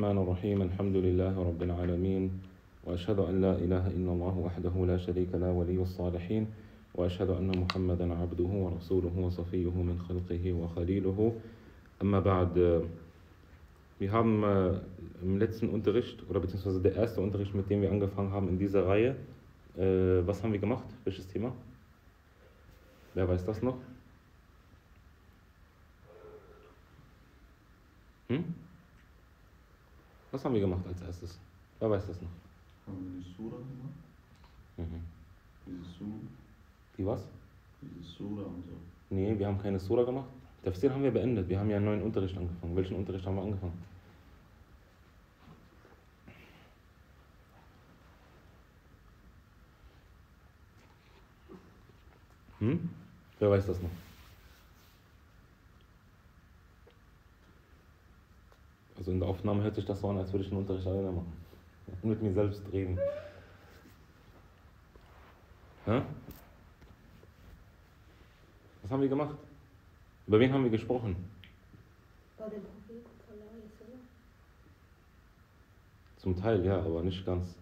الرحمن الرحيم الحمد لله رب العالمين وأشهد أن لا إله إلا الله وحده لا شريك له ولي الصالحين وأشهد أن محمدا عبده ورسوله وصفيه من خلقه وخليله أما بعد Wir haben äh, im letzten Unterricht, oder beziehungsweise der erste Unterricht, mit dem wir angefangen haben in dieser Reihe, äh, was haben wir gemacht? Welches Thema? Wer weiß das noch? Hm? Was haben wir gemacht als erstes? Wer weiß das noch? Haben wir die Sura gemacht? Mhm. Diese Sura, Die was? diese Sura und so. Nee, wir haben keine Sura gemacht. Tafsir haben wir beendet. Wir haben ja einen neuen Unterricht angefangen. Welchen Unterricht haben wir angefangen? Hm? Wer weiß das noch? Also in der Aufnahme hört sich das so an, als würde ich einen Unterricht alleine machen. Und mit mir selbst reden. Hä? Was haben wir gemacht? Über wen haben wir gesprochen? Bei dem Propheten. Zum Teil ja, aber nicht ganz.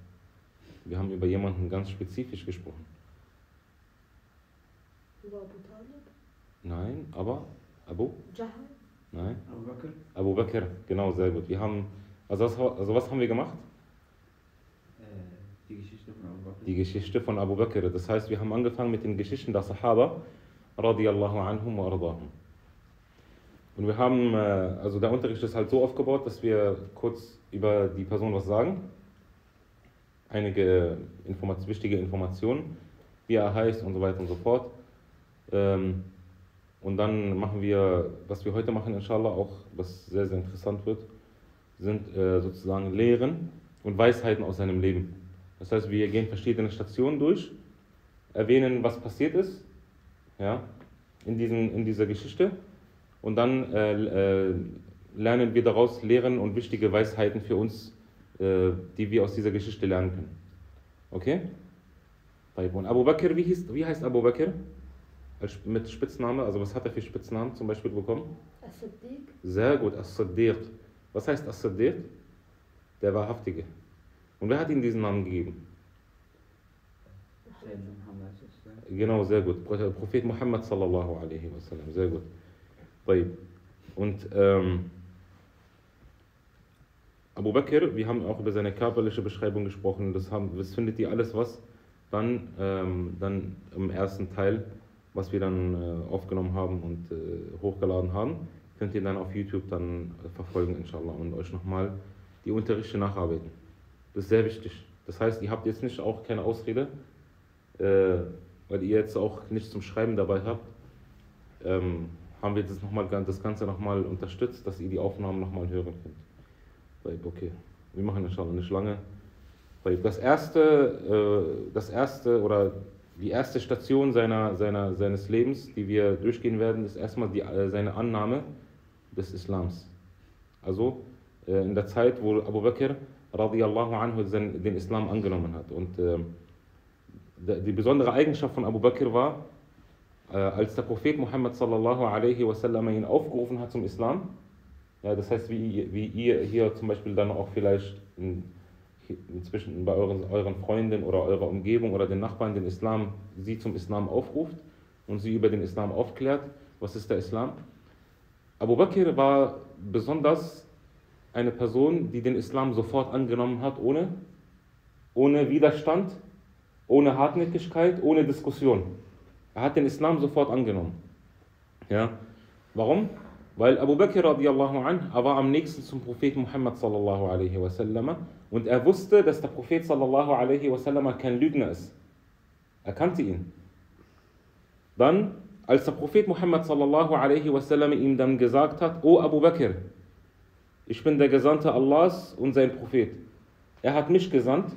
Wir haben über jemanden ganz spezifisch gesprochen. Über Abu Talib, Nein, aber Abu? Jahl, Nein. Abu Bakr? Abu Bakr, genau, sehr gut. Wir haben, also was, also was haben wir gemacht? Äh, die Geschichte von Abu Bakr. Die Geschichte von Abu Bakr. Das heißt, wir haben angefangen mit den Geschichten der Sahaba, radiallahu anhum wa ardahum. Und wir haben, äh, also der Unterricht ist halt so aufgebaut, dass wir kurz über die Person was sagen. Einige Informat wichtige Informationen, wie er heißt und so weiter und so fort. Ähm, und dann machen wir, was wir heute machen, inshallah, auch was sehr, sehr interessant wird, sind äh, sozusagen Lehren und Weisheiten aus seinem Leben. Das heißt, wir gehen verschiedene Stationen durch, erwähnen, was passiert ist ja, in, diesen, in dieser Geschichte und dann äh, äh, lernen wir daraus Lehren und wichtige Weisheiten für uns, äh, die wir aus dieser Geschichte lernen können. Okay? Abu Bakr, wie, hieß, wie heißt Abu Bakr? als, mit Spitzname, also was hat er für Spitznamen zum Beispiel bekommen? As-Siddiq. Sehr gut, As-Siddiq. Was heißt As-Siddiq? Der Wahrhaftige. Und wer hat ihm diesen Namen gegeben? Genau, sehr gut. Äh, Prophet Muhammad sallallahu alaihi wasallam, sehr gut. Und ähm, Abu Bakr, wir haben auch über seine körperliche Beschreibung gesprochen, das, haben, das findet ihr alles, was dann, ähm, dann im ersten Teil was wir dann äh, aufgenommen haben und äh, hochgeladen haben, könnt ihr dann auf YouTube dann äh, verfolgen, inshallah, und euch nochmal die Unterrichte nacharbeiten. Das ist sehr wichtig. Das heißt, ihr habt jetzt nicht auch keine Ausrede, weil ihr jetzt auch nichts zum Schreiben dabei habt, ähm, haben wir das, noch mal, das Ganze nochmal unterstützt, dass ihr die Aufnahmen nochmal hören könnt. Okay, wir machen inshallah nicht lange. Das erste, das erste oder die erste Station seiner, seiner, seines Lebens, die wir durchgehen werden, ist erstmal die, äh, seine Annahme des Islams. Also äh, in der Zeit, wo Abu Bakr radiallahu anhu den, den Islam angenommen hat. Und der- die besondere Eigenschaft von Abu Bakr war, äh, als der Prophet Muhammad sallallahu alaihi wasallam ihn aufgerufen hat zum Islam, ja, das heißt, wie, wie ihr hier zum Beispiel dann auch vielleicht in, inzwischen bei euren, euren Freunden oder eurer Umgebung oder den Nachbarn den Islam, sie zum Islam aufruft und sie über den Islam aufklärt, was ist der Islam. Abu Bakr war besonders eine Person, die den Islam sofort angenommen hat, ohne, ohne Widerstand, ohne Hartnäckigkeit, ohne Diskussion. Er hat den Islam sofort angenommen. Ja. Warum? Weil Abu Bakr radiallahu anh, war am nächsten zum Propheten Muhammad sallallahu alaihi wasallam und er wusste, dass der Prophet sallallahu alaihi wasallam kein Lügner ist. Er kannte ihn. Dann, als der Prophet Muhammad sallallahu alaihi wasallam ihm dann gesagt hat, O Abu Bakr, ich bin der Gesandte Allahs und sein Prophet. Er hat mich gesandt,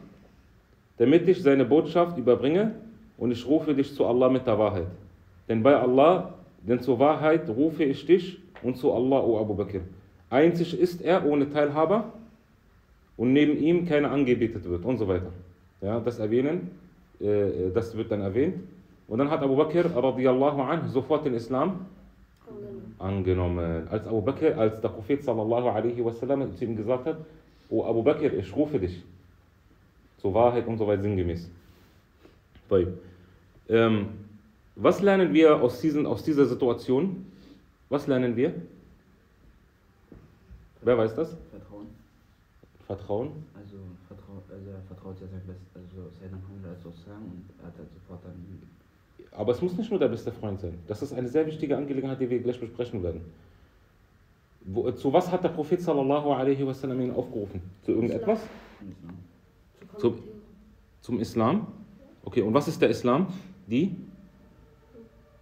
damit ich seine Botschaft überbringe und ich rufe dich zu Allah mit der Wahrheit. Denn bei Allah, denn zur Wahrheit rufe ich dich und zu Allah, O Abu Bakr. Einzig ist er ohne Teilhaber und neben ihm keiner angebetet wird und so weiter. Ja, das erwähnen, äh, das wird dann erwähnt. Und dann hat Abu Bakr radiallahu anh sofort den Islam angenommen. Als Abu Bakr, als der Prophet sallallahu alaihi wasallam zu ihm gesagt hat, O Abu Bakr, ich rufe dich zur Wahrheit und so weiter sinngemäß. Ähm, was lernen wir aus, diesen, aus dieser Situation? Was lernen wir? Wer weiß das? Vertrauen. Vertrauen. Also, vertrau, also er vertraut ja sein Best, also Sayyidina Muhammad als Islam und er hat halt sofort dann. Aber es muss nicht nur der beste Freund sein. Das ist eine sehr wichtige Angelegenheit, die wir gleich besprechen werden. Wo, zu was hat der Prophet sallallahu alaihi wasallam ihn aufgerufen? Zu irgendetwas? Islam. Zu. Zum Islam? Okay, und was ist der Islam? Die?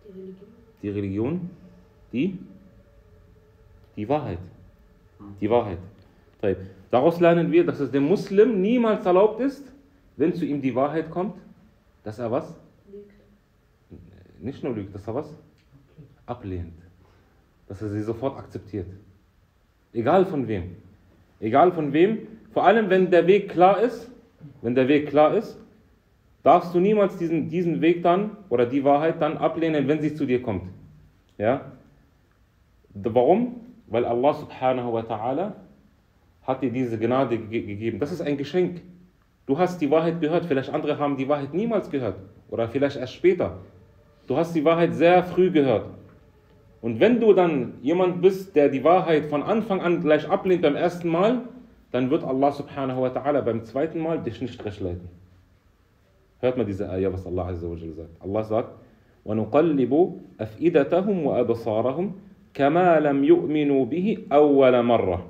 Die Religion. Die Religion? Die? Die Wahrheit. Die Wahrheit. Daraus lernen wir, dass es dem Muslim niemals erlaubt ist, wenn zu ihm die Wahrheit kommt, dass er was? Lügt. Nicht nur lügt, dass er was? Ablehnt. Dass er sie sofort akzeptiert. Egal von wem. Egal von wem. Vor allem, wenn der Weg klar ist, wenn der Weg klar ist, darfst du niemals diesen, diesen Weg dann oder die Wahrheit dann ablehnen, wenn sie zu dir kommt. Ja? D- Warum? Weil Allah subhanahu wa ta'ala hat dir diese Gnade ge gegeben. Das ist ein Geschenk. Du hast die Wahrheit gehört, vielleicht andere haben die Wahrheit niemals gehört oder vielleicht erst später. Du hast die Wahrheit sehr früh gehört. Und wenn du dann jemand bist, der die Wahrheit von Anfang an gleich ablehnt beim ersten Mal, dann wird Allah subhanahu wa ta'ala beim zweiten Mal dich nicht recht leiten. Hört mal diese Ayah, was Allah Azza wa Jalla sagt. Allah sagt, وَنُقَلِّبُ أَفْئِدَتَهُمْ وَأَبْصَارَهُمْ كَمَا لَمْ يُؤْمِنُوا بِهِ أَوَّلَ مَرَّةٍ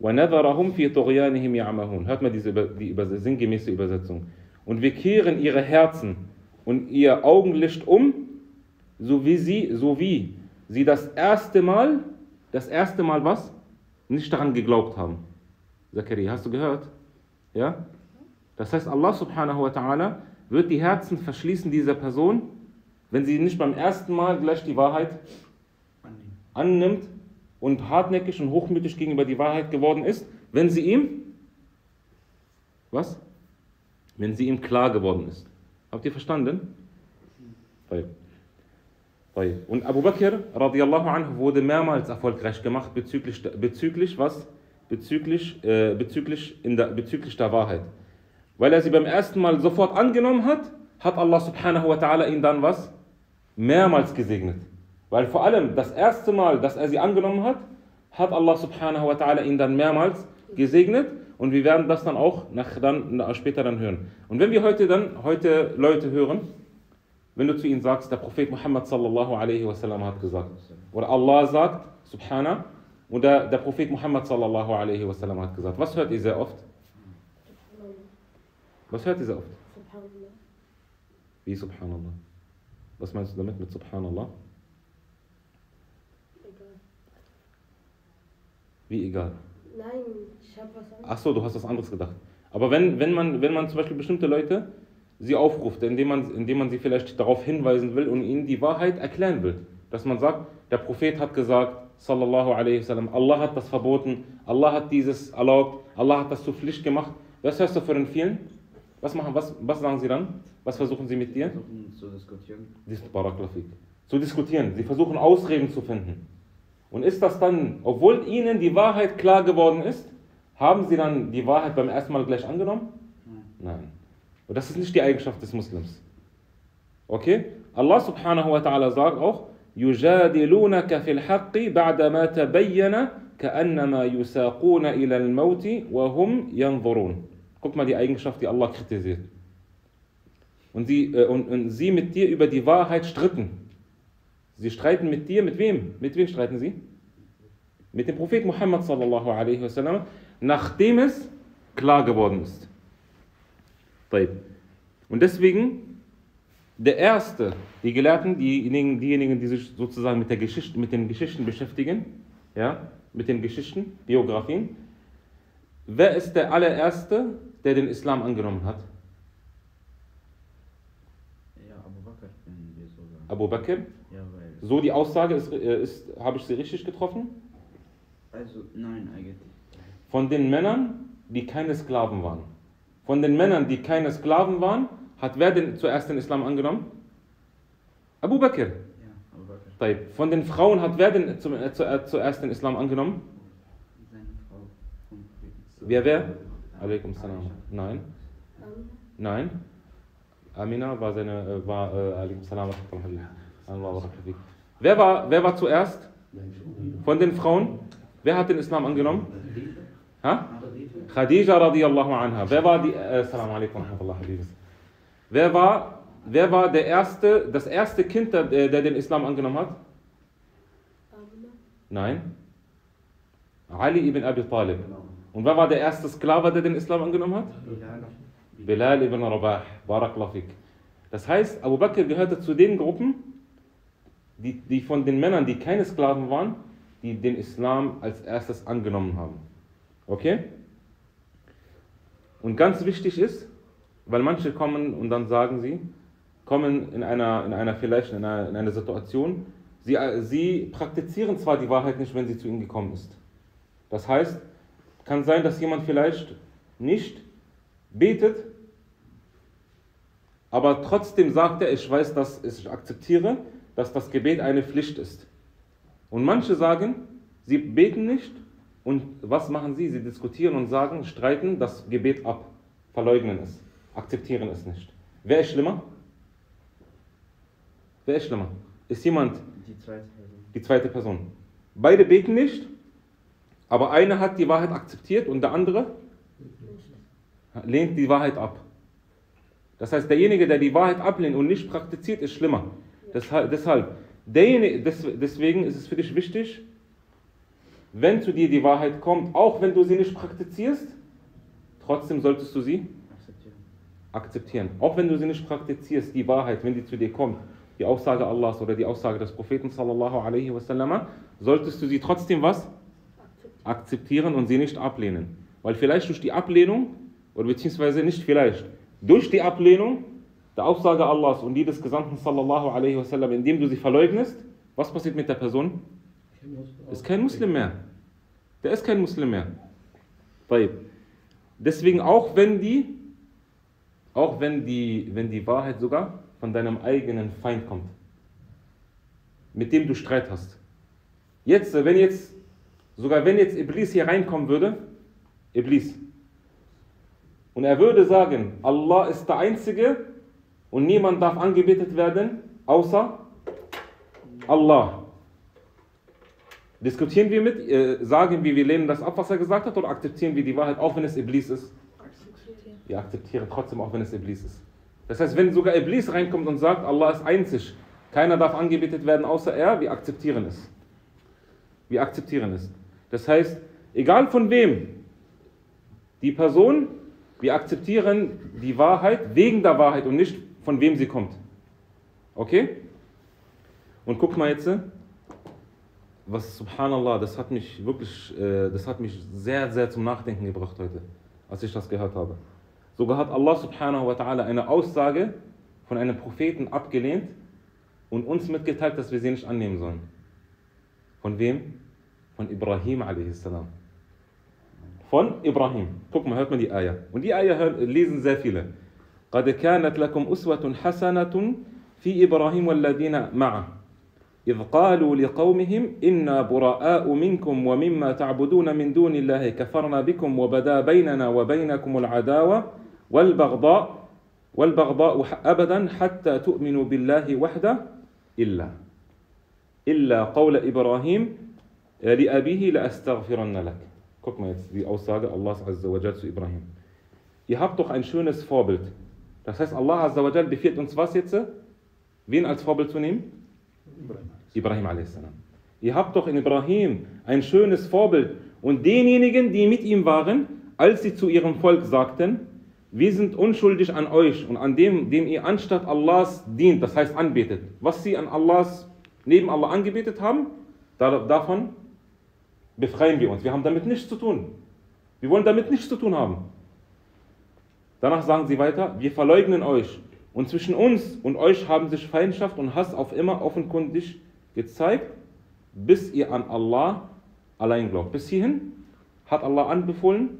وَنَذَرَهُمْ فِي طُغْيَانِهِمْ يَعْمَهُونَ Hört mal diese Über- die Über sinngemäße Übersetzung. Und wir kehren ihre Herzen und ihr Augenlicht um, so wie sie, so wie sie das erste Mal, das erste Mal was? Nicht daran geglaubt haben. Zakaria, hast du gehört? Ja? Das heißt, Allah subhanahu wa ta'ala wird die Herzen verschließen dieser Person, wenn sie nicht beim ersten Mal gleich die Wahrheit Annehmen. annimmt und hartnäckig und hochmütig gegenüber die Wahrheit geworden ist, wenn sie ihm, was? Wenn sie ihm klar geworden ist. Habt ihr verstanden? Und Abu Bakr radiallahu anhu wurde mehrmals erfolgreich gemacht bezüglich, bezüglich was? Bezüglich, äh, bezüglich, in der, bezüglich der Wahrheit. Weil er sie beim ersten Mal sofort angenommen hat, hat Allah subhanahu wa ta'ala ihn dann was? Mehrmals gesegnet. Weil vor allem das erste Mal, dass er sie angenommen hat, hat Allah subhanahu wa ta'ala ihn dann mehrmals gesegnet und wir werden das dann auch nach, dann, später dann hören. Und wenn wir heute dann, heute Leute hören, wenn du zu ihnen sagst, der Prophet Muhammad sallallahu alaihi wasallam hat gesagt, oder Allah sagt, subhana, und der, der Prophet Muhammad sallallahu alaihi wasallam hat gesagt, was hört ihr sehr oft? Subhanallah. Was hört ihr sehr oft? Subhanallah. Wie subhanallah? Was meinst du damit mit subhanallah? Egal. Wie egal. Nein, ich habe was anderes. Ach so, du hast was anderes gedacht. Aber wenn, wenn, man, wenn man zum Beispiel bestimmte Leute sie aufruft, indem man, indem man sie vielleicht darauf hinweisen will und ihnen die Wahrheit erklären will, dass man sagt, der Prophet hat gesagt, sallallahu alaihi wasallam, Allah hat das verboten, Allah hat dieses erlaubt, Allah hat das zur Pflicht gemacht. Was hörst du von den vielen? Was, machen, was, was sagen sie dann? Was versuchen sie mit dir? Versuchen zu diskutieren. Zu diskutieren. Sie versuchen Ausreden zu finden. Und ist das dann, obwohl ihnen die Wahrheit klar geworden ist, haben sie dann die Wahrheit beim ersten Mal gleich angenommen? Nein. Nein. Und das ist nicht die Eigenschaft des Muslims. Okay? Allah subhanahu wa ta'ala sagt auch, يجادلونك في الحق بعدما تبين كأنما يساقون إلى الموت وهم ينظرون. Guck mal die Eigenschaft, die Allah kritisiert. Und sie, äh, und, und sie mit dir über die Wahrheit stritten. Sie streiten mit dir, mit wem? Mit wem streiten sie? Mit dem Propheten Muhammad sallallahu alaihi wasallam, nachdem es klar geworden ist. Und deswegen, der Erste, die Gelehrten, diejenigen, diejenigen die sich sozusagen mit, der Geschichte, mit den Geschichten beschäftigen, ja, mit den Geschichten, Biografien, wer ist der allererste, der den Islam angenommen hat? Ja, Abu Bakr. Abu Bakr, so die Aussage ist, äh, ist habe ich sie richtig getroffen? Also, nein, eigentlich. Von den Männern, die keine Sklaven waren. Von den Männern, die keine Sklaven waren, hat wer denn zuerst den Islam angenommen? Abu Bakr. Ja, Abu Bakr. Von den Frauen hat wer denn zum, äh, zu, äh, zuerst den Islam angenommen? Seine Frau. Wer, wer? Alaikum salam. Nein. Amina. Nein. Amina war seine, äh, war, äh, alaikum salam. Wer war, wer war zuerst? Von den Frauen? Wer hat den Islam angenommen? Ha? Khadija radiallahu anha. Wer war die, äh, salam alaikum wa. Wer war, wer war der erste, das erste Kind, der, der den Islam angenommen hat? Nein. Ali ibn Abi Talib. Und wer war der erste Sklave, der den Islam angenommen hat? Bilal ibn Rabah. Barakallahu fik. Das heißt, Abu Bakr gehörte zu den Gruppen, die, die von den Männern, die keine Sklaven waren, die den Islam als erstes angenommen haben. Okay? Und ganz wichtig ist, weil manche kommen und dann sagen sie, kommen in einer, in einer vielleicht in einer, in einer Situation, sie, sie praktizieren zwar die Wahrheit nicht, wenn sie zu ihnen gekommen ist. Das heißt, kann sein, dass jemand vielleicht nicht betet, aber trotzdem sagt er, ich weiß, dass ich akzeptiere, dass das Gebet eine Pflicht ist. Und manche sagen, sie beten nicht und was machen sie? Sie diskutieren und sagen, streiten das Gebet ab, verleugnen es, akzeptieren es nicht. Wer ist schlimmer? Wer ist schlimmer? Ist jemand Die zweite Person. die zweite Person? Beide beten nicht, aber einer hat die Wahrheit akzeptiert und der andere lehnt die Wahrheit ab. Das heißt, derjenige, der die Wahrheit ablehnt und nicht praktiziert, ist schlimmer. Deshalb, deshalb deswegen ist es für dich wichtig, wenn zu dir die Wahrheit kommt, auch wenn du sie nicht praktizierst, trotzdem solltest du sie Akzeptieren. akzeptieren. Auch wenn du sie nicht praktizierst, die Wahrheit, wenn die zu dir kommt, die Aussage Allahs oder die Aussage des Propheten sallallahu alaihi wasallam, solltest du sie trotzdem was? Akzeptieren und sie nicht ablehnen. Weil vielleicht durch die Ablehnung, oder beziehungsweise nicht vielleicht, durch die Ablehnung der Aussage Allahs und die des Gesandten sallallahu alaihi wasallam, indem du sie verleugnest, was passiert mit der Person? Ist kein Muslim mehr. Der ist kein Muslim mehr. Deswegen auch wenn die, auch wenn die, wenn die Wahrheit sogar von deinem eigenen Feind kommt, mit dem du Streit hast. Jetzt, wenn jetzt, sogar wenn jetzt Iblis hier reinkommen würde, Iblis, und er würde sagen, Allah ist der Einzige und niemand darf angebetet werden, außer Allah. Diskutieren wir mit, äh, sagen wir, wir lehnen das ab, was er gesagt hat, oder akzeptieren wir die Wahrheit, auch wenn es Iblis ist? Wir akzeptieren trotzdem, auch wenn es Iblis ist. Das heißt, wenn sogar Iblis reinkommt und sagt, Allah ist einzig, keiner darf angebetet werden außer er, wir akzeptieren es. Wir akzeptieren es. Das heißt, egal von wem, die Person, wir akzeptieren die Wahrheit wegen der Wahrheit und nicht von wem sie kommt. Okay? Und guck mal jetzt, was subhanallah, das hat mich wirklich, äh, das hat mich sehr, sehr zum Nachdenken gebracht heute, als ich das gehört habe. Sogar hat Allah subhanahu wa ta'ala eine Aussage von einem Propheten abgelehnt und uns mitgeteilt, dass wir sie nicht annehmen sollen. Von wem? Von Ibrahim a.s. Von Ibrahim. Guck mal, hört man die Eier. Und die Eier lesen sehr viele. قد كانت لكم أسوة حسنة في إبراهيم والذين معه إذ قالوا لقومهم إنا براء منكم ومما تعبدون من دون الله كفرنا بكم وبدا بيننا وبينكم العداوة والبغضاء والبغضاء أبدا حتى تؤمنوا بالله وحده إلا إلا قول إبراهيم لأبيه لأستغفرن لك Guck mal jetzt die Aussage Allahs Azza wa zu Ibrahim. Ihr habt doch ein schönes Vorbild. Das heißt, Allah Azza wa Jal befiehlt uns was jetzt? Wen als Vorbild zu nehmen? Ibrahim a.s. Ihr habt doch in Ibrahim ein schönes Vorbild und denjenigen, die mit ihm waren, als sie zu ihrem Volk sagten, wir sind unschuldig an euch und an dem, dem ihr anstatt Allahs dient, das heißt anbetet. Was sie an Allahs, neben Allah angebetet haben, da- davon befreien wir uns. Wir haben damit nichts zu tun. Wir wollen damit nichts zu tun haben. Danach sagen sie weiter, wir verleugnen euch. Und zwischen uns und euch haben sich Feindschaft und Hass auf immer offenkundig gezeigt, bis ihr an Allah allein glaubt. Bis hierhin hat Allah anbefohlen,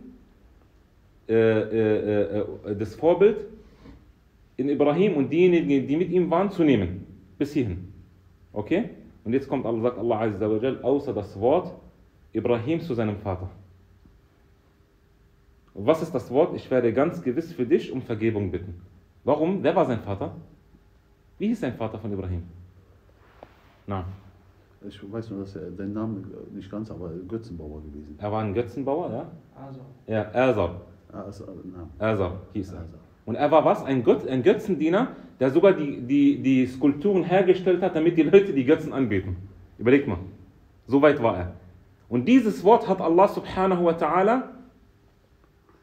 äh, äh, äh, das Vorbild in Ibrahim und diejenigen, die mit ihm waren, zu nehmen. Bis hierhin. Okay? Und jetzt kommt Allah, sagt Allah außer das Wort Ibrahim zu seinem Vater. Und was ist das Wort? Ich werde ganz gewiss für dich um Vergebung bitten. Warum? Wer war sein Vater? Wie hieß sein Vater von Ibrahim? Na, Ich weiß nur, dass er, sein Name nicht ganz, aber Götzenbauer gewesen. er war ein Götzenbauer, ja? Also, Ja, Ersab. Also, Ersab hieß er. also. Und er war was? Ein, Gott, ein Götzendiener, der sogar die, die, die Skulpturen hergestellt hat, damit die Leute die Götzen anbeten. Überleg mal. So weit war er. Und dieses Wort hat Allah subhanahu wa ta'ala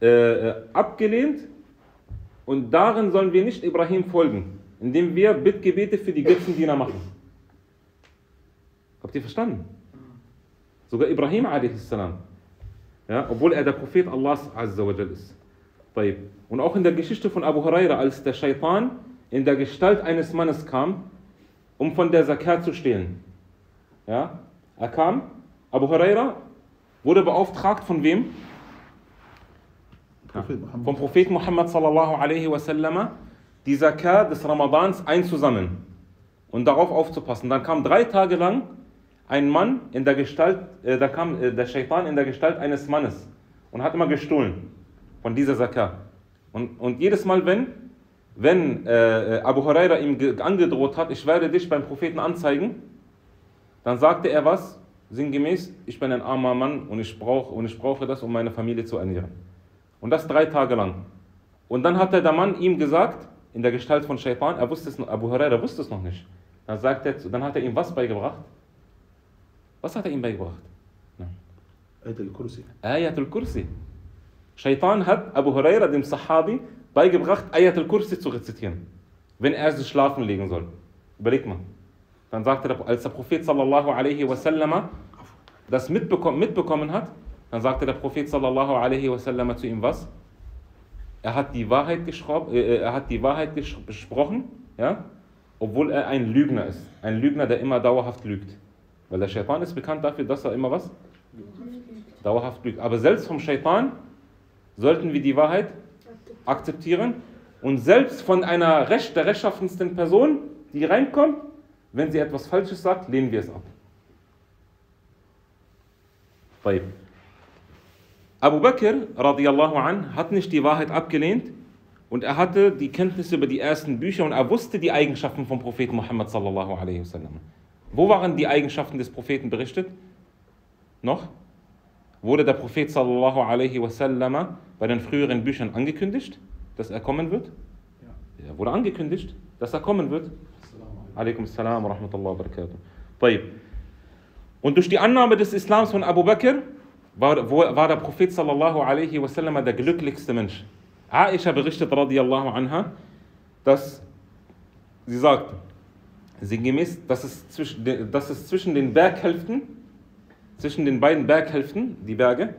äh, äh, abgelehnt und darin sollen wir nicht Ibrahim folgen, indem wir Bittgebete für die Götzendiener machen. Habt ihr verstanden? Sogar Ibrahim a.s. Ja, obwohl er der Prophet Allahs Azzawajal ist. Und auch in der Geschichte von Abu Huraira, als der Shaitan in der Gestalt eines Mannes kam, um von der Zakat zu stehlen. Ja, er kam, Abu Huraira wurde beauftragt von wem? Prophet Muhammad. Vom Propheten Muhammad sallallahu alaihi wasallam, die Zakat des Ramadans einzusammeln und darauf aufzupassen. Dann kam drei Tage lang ein Mann in der Gestalt, äh, da kam äh, der Shaitan in der Gestalt eines Mannes und hat immer gestohlen von dieser Zakat. Und, und jedes Mal, wenn, wenn äh, Abu Huraira ihm ge- angedroht hat, ich werde dich beim Propheten anzeigen, dann sagte er was? Sinngemäß, ich bin ein armer Mann und ich, brauch, und ich brauche das, um meine Familie zu ernähren. Und das drei Tage lang. Und dann hat der Mann ihm gesagt, in der Gestalt von Shaitan, er wusste es noch, Abu Huraira wusste es noch nicht. Dann, sagt er, dann hat er ihm was beigebracht? Was hat er ihm beigebracht? Ayat al-Kursi. Ayat al-Kursi. Shaitan hat Abu Huraira, dem Sahabi, beigebracht, Ayat al-Kursi zu rezitieren, wenn er sich schlafen legen soll. Überleg mal. Dann sagte der, als der Prophet sallallahu alaihi wasallam das mitbekommen, mitbekommen hat, dann sagte der Prophet sallallahu alaihi wasallam zu ihm was? Er hat die Wahrheit, äh, äh, er hat die Wahrheit gesprochen, ja? obwohl er ein Lügner ist. Ein Lügner, der immer dauerhaft lügt. Weil der Shaitan ist bekannt dafür, dass er immer was? Dauerhaft lügt. Aber selbst vom Shaitan sollten wir die Wahrheit akzeptieren. Und selbst von einer recht, der rechtschaffensten Person, die reinkommt, wenn sie etwas Falsches sagt, lehnen wir es ab. Bei Abu Bakr radiallahu an hat nicht die Wahrheit abgelehnt und er hatte die Kenntnisse über die ersten Bücher und er wusste die Eigenschaften vom Propheten Muhammad sallallahu alaihi wasallam. Wo waren die Eigenschaften des Propheten berichtet? Noch? Wurde der Prophet sallallahu alaihi wasallam bei den früheren Büchern angekündigt, dass er kommen wird? Ja. Er wurde angekündigt, dass er kommen wird. Alaikum salam wa rahmatullahi wa barakatuh. Und durch die Annahme des Islams von Abu Bakr war, wo, war der Prophet sallallahu alaihi wasallam der glücklichste Mensch. Aisha berichtet radiallahu anha, dass sie sagt, sinngemäß, dass es, zwischen, den- dass es zwischen den Berghälften, zwischen den beiden Berghälften, die Berge,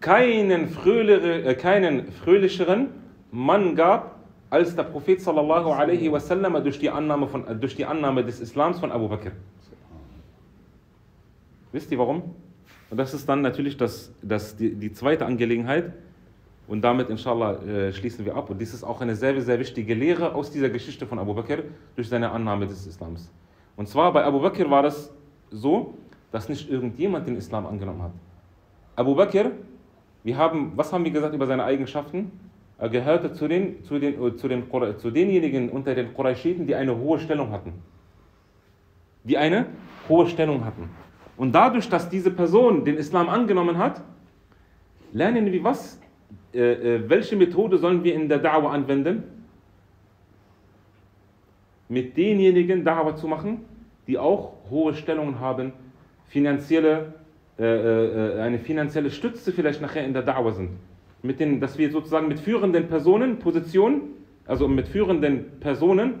keinen, fröhlichere, äh, keinen fröhlicheren Mann gab, als der Prophet sallallahu alaihi wasallam durch die Annahme, von, durch die Annahme des Islams von Abu Bakr. Wisst ihr warum? Und das ist dann natürlich das, das, die, die zweite Angelegenheit. Und damit, inshallah, äh, schließen wir ab. Und dies ist auch eine sehr, sehr wichtige Lehre aus dieser Geschichte von Abu Bakr durch seine Annahme des Islams. Und zwar bei Abu Bakr war es so, dass nicht irgendjemand den Islam angenommen hat. Abu Bakr, wir haben, was haben wir gesagt über seine Eigenschaften? Er gehörte zu, den, zu, den, äh, zu, den, zu denjenigen unter den Qurayshiten, die eine hohe Stellung hatten. Die eine hohe Stellung hatten. Und dadurch, dass diese Person den Islam angenommen hat, lernen wir was? Äh, äh, welche Methode sollen wir in der Da'wah anwenden? Mit denjenigen Da'wah zu machen, die auch hohe Stellungen haben, finanzielle, äh, äh, eine finanzielle Stütze vielleicht nachher in der Da'wah sind. Mit den, dass wir sozusagen mit führenden Personen, Positionen, also mit führenden Personen,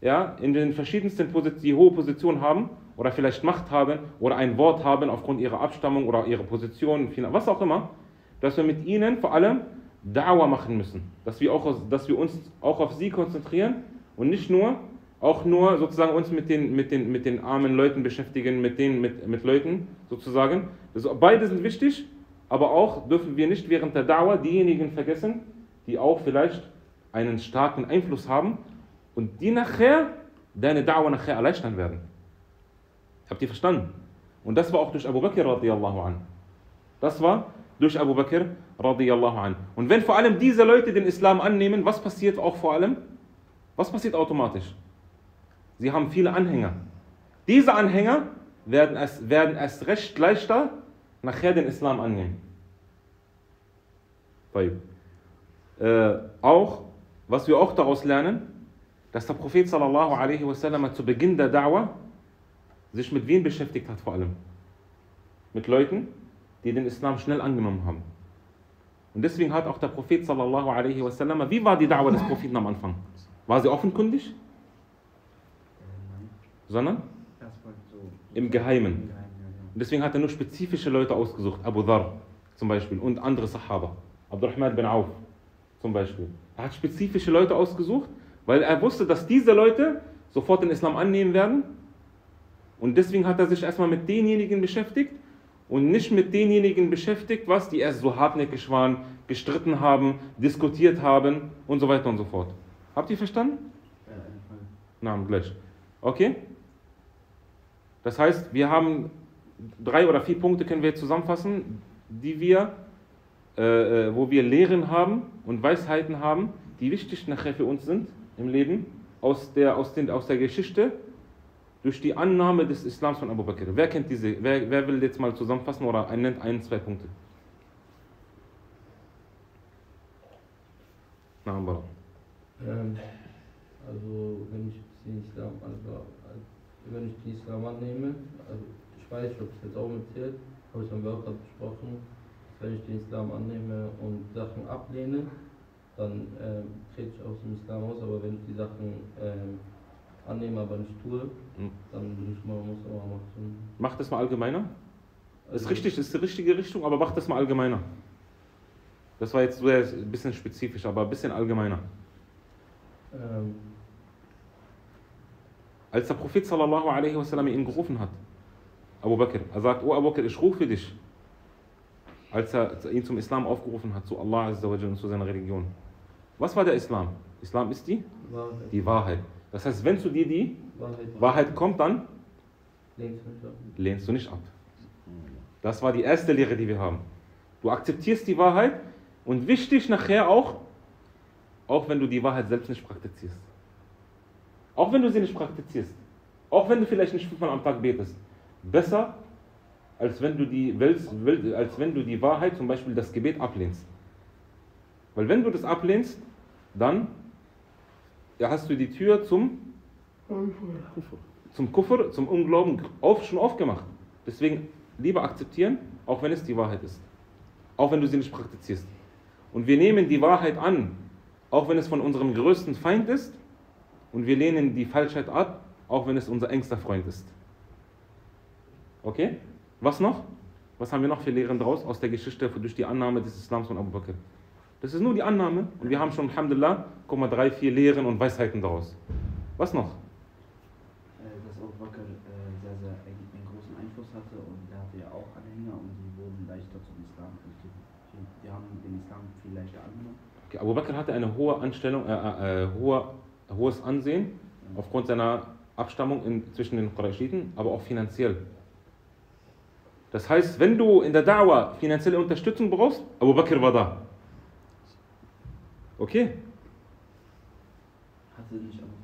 ja, in den verschiedensten Positionen, die hohe Positionen haben oder vielleicht Macht haben oder ein Wort haben aufgrund ihrer Abstammung oder ihrer Position, was auch immer, dass wir mit ihnen vor allem Da'wah machen müssen. Dass wir, auch, dass wir uns auch auf sie konzentrieren und nicht nur, auch nur sozusagen uns mit den, mit den, mit den armen Leuten beschäftigen, mit, den, mit, mit Leuten sozusagen. Das, beide sind wichtig, aber auch dürfen wir nicht während der Da'wah diejenigen vergessen, die auch vielleicht einen starken Einfluss haben und die nachher deine Da'wah nachher erleichtern werden. Habt ihr verstanden? Und das war auch durch Abu Bakr radiallahu an. Das war durch Abu Bakr radiallahu an. Und wenn vor allem diese Leute den Islam annehmen, was passiert auch vor allem? Was passiert automatisch? Sie haben viele Anhänger. Diese Anhänger werden es, werden erst recht leichter nachher den Islam annehmen. Äh, auch, was wir auch daraus lernen, dass der Prophet sallallahu alaihi wasallam zu Beginn der Da'wah sich mit wem beschäftigt hat vor allem? Mit Leuten, die den Islam schnell angenommen haben. Und deswegen hat auch der Prophet sallallahu alaihi wasallam, wie war die Da'wah des Propheten am Anfang? War sie offenkundig? Sondern. Im Geheimen. Und deswegen hat er nur spezifische Leute ausgesucht, Abu Dhar zum Beispiel und andere Sahaba, Abdurrahman bin Auf zum Beispiel. Er hat spezifische Leute ausgesucht, weil er wusste, dass diese Leute sofort den Islam annehmen werden. Und deswegen hat er sich erstmal mit denjenigen beschäftigt und nicht mit denjenigen beschäftigt, was die erst so hartnäckig waren, gestritten haben, diskutiert haben und so weiter und so fort. Habt ihr verstanden? Frage. Namen gleich. Okay? Das heißt, wir haben drei oder vier Punkte können wir jetzt zusammenfassen, die wir, äh, äh, wo wir Lehren haben und Weisheiten haben, die wichtig nachher für uns sind im Leben, aus der, aus den, aus der Geschichte, durch die Annahme des Islams von Abu Bakr. Wer kennt diese, wer, wer will jetzt mal zusammenfassen oder nennt ein, zwei Punkte? Naam, Bara. Ähm, also wenn ich den Islam, also wenn ich den Islam annehme, also ich weiß nicht, ob es jetzt auch mitzählt, haben wir auch gerade besprochen, wenn ich den Islam annehme und Sachen ablehne, dann ähm, trete ich aus dem Islam aus, aber wenn ich die Sachen ähm, annehme, aber nicht tue, Mhm. dann bin ich mal, muss aber machen. Mach das mal allgemeiner. Das ist Also- richtig, ist die richtige Richtung, aber mach das mal allgemeiner. Das war jetzt so ein bisschen spezifisch, aber ein bisschen allgemeiner. Ähm, Als der Prophet sallallahu alaihi wasallam ihn gerufen hat, Abu Bakr, er sagt, oh Abu Bakr, ich rufe dich. Als er ihn zum Islam aufgerufen hat, zu Allah Azza wa Jalla und zu seiner Religion. Was war der Islam? Islam ist die? Wahrheit. Die Wahrheit. Das heißt, wenn zu dir die Wahrheit. Wahrheit kommt, dann lehnst du nicht ab. Das war die erste Lehre, die wir haben. Du akzeptierst die Wahrheit und wichtig nachher auch, auch wenn du die Wahrheit selbst nicht praktizierst. Auch wenn du sie nicht praktizierst. Auch wenn du vielleicht nicht fünfmal am Tag betest. Besser, als wenn du die, als wenn du die Wahrheit, zum Beispiel das Gebet, ablehnst. Weil wenn du das ablehnst, dann ja, hast du die Tür zum zum Kufr, zum Unglauben auf, schon aufgemacht. Deswegen lieber akzeptieren, auch wenn es die Wahrheit ist. Auch wenn du sie nicht praktizierst. Und wir nehmen die Wahrheit an, auch wenn es von unserem größten Feind ist. Und wir lehnen die Falschheit ab, auch wenn es unser engster Freund ist. Okay? Was noch? Was haben wir noch für Lehren daraus aus der Geschichte durch die Annahme des Islams von Abu Bakr? Das ist nur die Annahme und wir haben schon, Alhamdulillah, guck mal, drei, vier Lehren und Weisheiten daraus. Was noch? Äh, dass Abu Bakr äh, sehr, sehr einen, großen Einfluss hatte und der hatte ja auch Anhänger und die wurden leichter zum Islam. Die, haben den Islam viel leichter angenommen. Okay, Abu Bakr hatte eine hohe Anstellung, äh, äh, hohe, hohes Ansehen aufgrund seiner Abstammung in, zwischen den Qurayshiten, aber auch finanziell. Das heißt, wenn du in der Da'wah finanzielle Unterstützung brauchst, Abu Bakr war da. Okay?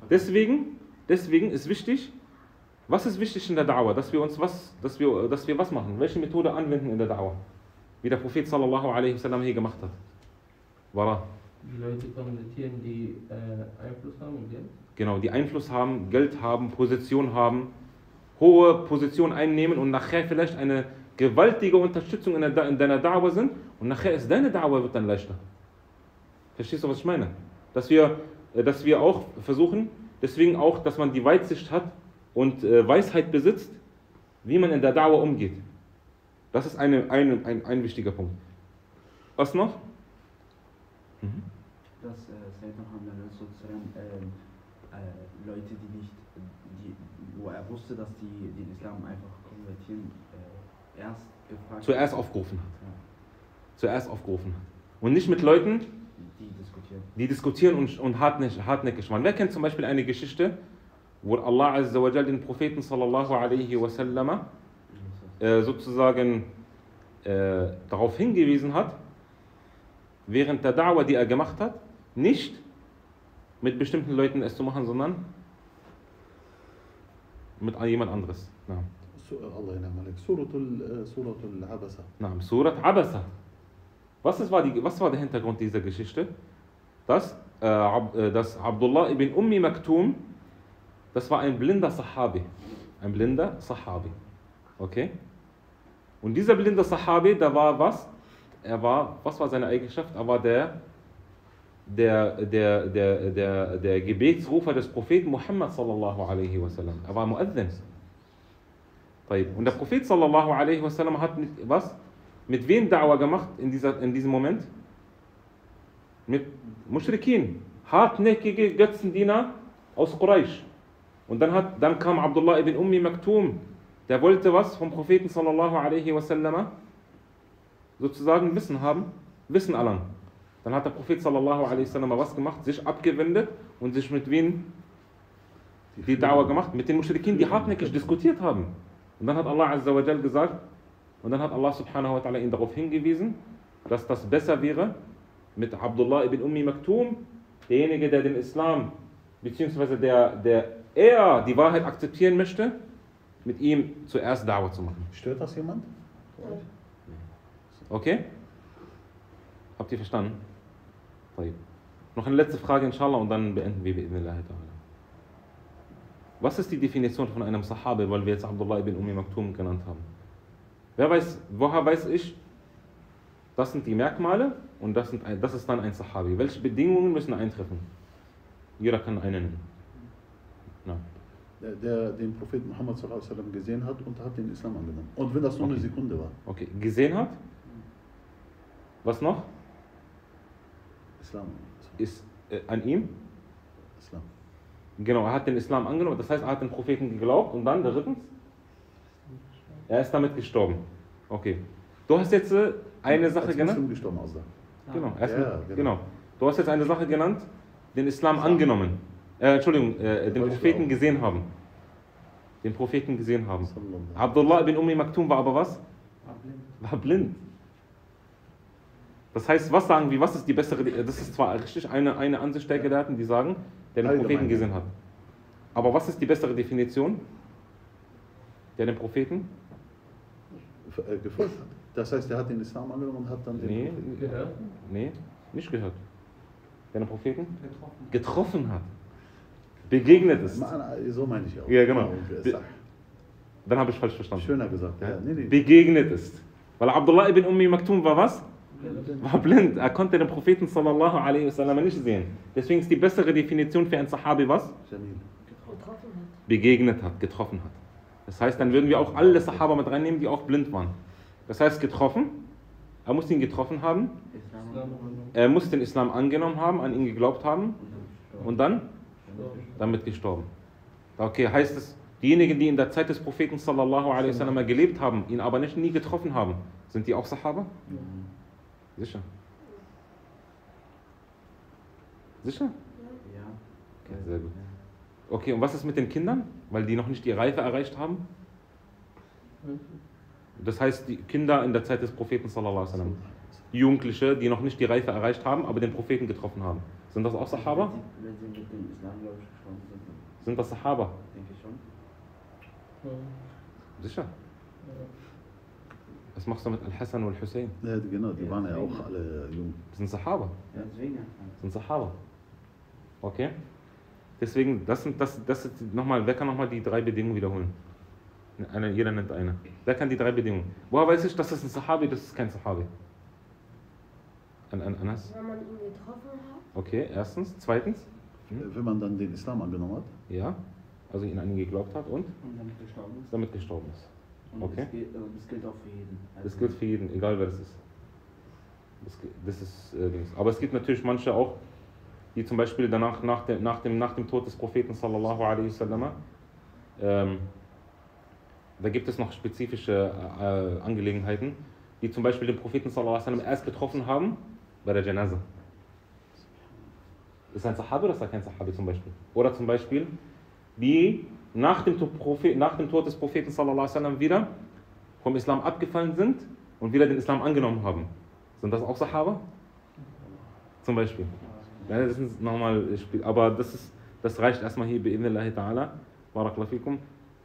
Deswegen, deswegen ist wichtig, was ist wichtig in der Da'wah? Dass wir uns was, dass wir, dass wir was machen? Welche Methode anwenden in der Da'wah? Wie der Prophet sallallahu alaihi wasallam hier gemacht hat. Wara. Die Leute konvertieren, die äh, Einfluss haben und Geld. Genau, die Einfluss haben, Geld haben, Position haben, hohe Position einnehmen und nachher vielleicht eine gewaltige Unterstützung in, der, in deiner Da'wah sind und nachher ist deine Da'wah wird dann leichter. Verstehst du, was ich meine? Dass wir, äh, dass wir auch versuchen, deswegen auch, dass man die Weitsicht hat und äh, Weisheit besitzt, wie man in der Da'wah umgeht. Das ist eine, eine, ein, ein wichtiger Punkt. Was noch? Mhm. dass äh, Sayyidina Muhammad sozusagen ähm, äh, Leute, die nicht, die, wo er wusste, dass die den Islam einfach konvertieren, äh, erst gefragt Zuerst aufgerufen hat. Ja, Zuerst aufgerufen hat. Und nicht mit Leuten, die diskutieren. die diskutieren und, und hartnäckig, hartnäckig waren. Wer kennt zum Beispiel eine Geschichte wo Allah Azza wa Jal den Propheten sallallahu alaihi wasallam äh, sozusagen äh, darauf hingewiesen hat, während der Da'wah, die er gemacht hat, nicht mit bestimmten Leuten es zu machen, sondern mit jemand anderes. Ja. سو- الله ينعم عليك سورة ال- سورة العبسة Na, Surat Abasa. Was, ist, war die, was war der Hintergrund dieser Geschichte? dass, äh, äh, dass Abdullah ibn Ummi Maktum, das war ein blinder Sahabi. Ein blinder Sahabi. Okay? Und dieser blinde Sahabi, da war was? Er war, was war seine Eigenschaft? Er war der, der, der, der, der, der Gebetsrufer des Propheten Muhammad sallallahu alaihi wasallam. Er war Muaddin. Und der Prophet sallallahu alaihi wasallam hat mit, was? Mit wem Da'wah gemacht in, dieser, in diesem Moment? Mit Mushrikin, hartnäckige Götzendiener aus Quraysh. Und dann, hat, dann kam Abdullah ibn Ummi Maktum, der wollte was vom Propheten sallallahu alaihi wasallam sozusagen Wissen haben, Wissen erlangen. Dann hat der Prophet sallallahu alaihi wasallam was gemacht? Sich abgewendet und sich mit wem die Da'wah gemacht? Mit den Mushrikin, die hartnäckig diskutiert haben. Und dann hat Allah Azza wa gesagt, und dann hat Allah subhanahu wa ta'ala ihn darauf hingewiesen, dass das besser wäre mit Abdullah ibn Ummi Maktum, derjenige, der den Islam, beziehungsweise der, der eher die Wahrheit akzeptieren möchte, mit ihm zuerst Dauer zu machen. Stört das jemand? Okay? Habt ihr verstanden? Noch eine letzte Frage, inshallah, und dann beenden wir. Was ist die Definition von einem Sahabe, weil wir jetzt Abdullah ibn Ummi Maktum genannt haben? Wer weiß, woher weiß ich, das sind die Merkmale und das, sind das ist dann ein Sahabi. Welche Bedingungen müssen eintreffen? Jeder kann eine nennen. Na. Der, der den Propheten Muhammad gesehen hat und hat den Islam angenommen. Und wenn das nur eine Okay. Sekunde war. Okay, gesehen hat? Was noch? Islam. Ist äh, an ihm? Islam. Genau, er hat den Islam angenommen, das heißt, er hat den Propheten geglaubt und dann drittens, er ist damit gestorben. Okay. Du hast jetzt äh, eine Sache genannt. Muslim gestorben, Allah. Genau, Ja, genau. genau. Du hast jetzt eine Sache genannt, den Islam angenommen. Äh, Entschuldigung, äh, den Propheten gesehen haben. Den Propheten gesehen haben. Abdullah ibn Ummi Maktum war aber was? War blind. Das heißt, was sagen wir, was ist die bessere, das ist zwar richtig eine, eine Ansicht der Gelehrten, die sagen, der den Allgemein. Propheten gesehen hat. Aber was ist die bessere Definition? Der den Propheten? Äh, Gefolgt hat. Das heißt, er hat den Islam angenommen und hat dann den Nee, Propheten- Gehört? nee, nicht gehört. Der den Propheten? Getroffen hat. Begegnet ist. Ma- So meine ich auch. Ja, genau. äh, Be- Dann habe ich falsch verstanden. Schöner gesagt. Ja, nee, nee. Begegnet ist. Weil Abdullah ibn Ummi Maktum war was? War blind. Er konnte den Propheten sallallahu alaihi wasallam nicht sehen. Deswegen ist die bessere Definition für einen Sahabi was? Jamil. Getroffen hat. begegnet hat, getroffen hat. Das heißt, dann würden wir auch alle Sahaba mit reinnehmen, die auch blind waren. Das heißt, getroffen, er muss ihn getroffen haben, er muss den Islam angenommen haben, an ihn geglaubt haben und dann gestorben. und dann damit gestorben. Okay, heißt es, diejenigen, die in der Zeit des Propheten sallallahu alaihi wasallam gelebt haben, ihn aber nicht nie getroffen haben, sind die auch Sahaba? Sicher. Sicher? Ja. Okay, sehr gut. Okay, und was ist mit den Kindern? Weil die noch nicht die Reife erreicht haben? Das heißt, die Kinder in der Zeit des Propheten sallallahu alaihi wasallam. Jugendliche, die noch nicht die Reife erreicht haben, aber den Propheten getroffen haben. Sind das auch Sahaba? Wenn sie mit dem Islam, glaube ich, gestorben sind, das Sahaba? denke ich schon. Sicher. Was machst du mit Al-Hassan und Al-Hussein? Ja, genau, die waren ja auch alle jung. Das sind Sahaba. Ja, sind Sahaba. Okay? Deswegen, das sind, das, das sind nochmal, wer kann nochmal die drei Bedingungen wiederholen? Eine, jeder nennt eine. Wer kann die drei Bedingungen? Woher weiß ich, das ist ein Sahabi, das ist kein Sahabi? An, an, Anas? Wenn man ihn getroffen hat, Okay, erstens. Zweitens? Hm? Wenn man dann den Islam angenommen hat, Ja. Also ihn an ihn geglaubt hat und Und damit gestorben ist. damit gestorben ist. Und Okay. das, gilt, äh, das gilt auch für jeden. Das Also, gilt für jeden, egal wer das ist. Das, das ist äh. Aber es gibt natürlich manche auch, die zum Beispiel danach, nach dem, nach dem, nach dem Tod des Propheten sallallahu alaihi wasallam, ähm, da gibt es noch spezifische äh, Angelegenheiten, die zum Beispiel den Propheten sallallahu alaihi wasallam erst getroffen haben bei der Janaza. Ist ein Sahabi oder ist er kein Sahabi zum Beispiel? Oder zum Beispiel, die nach dem, nach dem Tod des Propheten sallallahu alaihi wasallam wieder vom Islam abgefallen sind und wieder den Islam angenommen haben. Sind das auch Sahaba? Zum Beispiel. Ja, das ist nochmal, aber das, ist, das reicht erstmal hier bei ta'ala. Barakallahu.